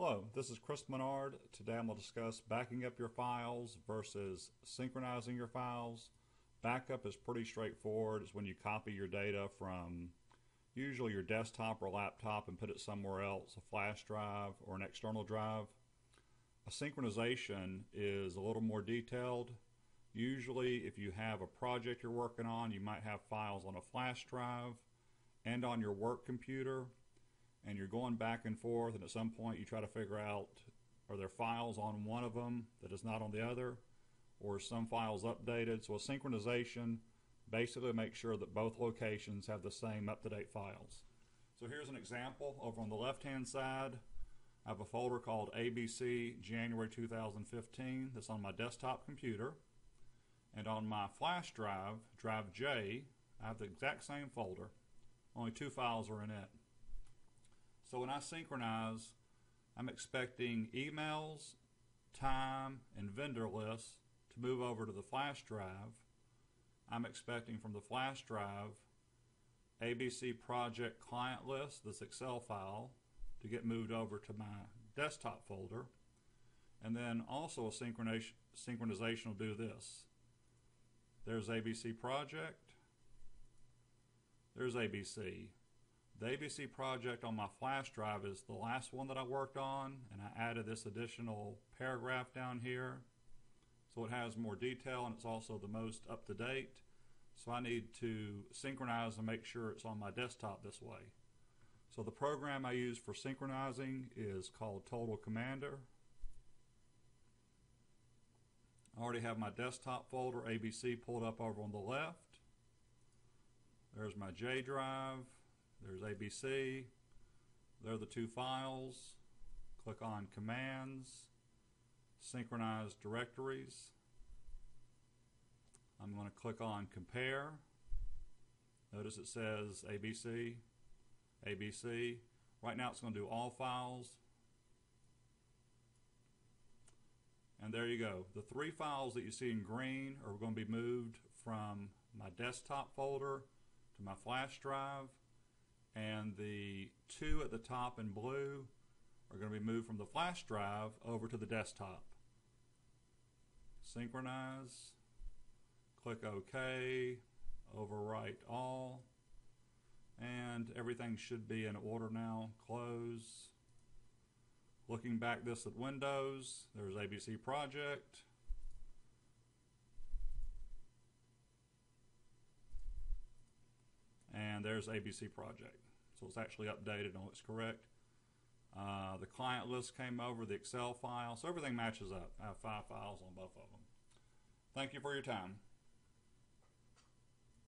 Hello, this is Chris Menard. Today I'm going to discuss backing up your files versus synchronizing your files. Backup is pretty straightforward. It's when you copy your data from usually your desktop or laptop and put it somewhere else, a flash drive or an external drive. A synchronization is a little more detailed. Usually if you have a project you're working on, you might have files on a flash drive and on your work computer and you're going back and forth and at some point you try to figure out are there files on one of them that is not on the other? Or some files updated? So a synchronization basically makes sure that both locations have the same up-to-date files. So here's an example. Over on the left hand side I have a folder called ABC January 2015 that's on my desktop computer. And on my flash drive drive J I have the exact same folder only two files are in it so when I synchronize, I'm expecting emails, time, and vendor lists to move over to the flash drive. I'm expecting from the flash drive ABC project client list, this Excel file, to get moved over to my desktop folder. And then also a synchronization, synchronization will do this. There's ABC project. There's ABC. The ABC project on my flash drive is the last one that I worked on and I added this additional paragraph down here so it has more detail and it's also the most up to date so I need to synchronize and make sure it's on my desktop this way. So the program I use for synchronizing is called Total Commander. I already have my desktop folder ABC pulled up over on the left. There's my J drive. There's ABC. There are the two files. Click on Commands, Synchronize Directories. I'm going to click on Compare. Notice it says ABC, ABC. Right now it's going to do all files. And there you go. The three files that you see in green are going to be moved from my desktop folder to my flash drive and the two at the top in blue are going to be moved from the flash drive over to the desktop. Synchronize, click OK, overwrite all, and everything should be in order now. Close. Looking back this at Windows, there's ABC Project. And there's ABC Project so it's actually updated and looks correct. Uh, the client list came over, the Excel file, so everything matches up. I have five files on both of them. Thank you for your time.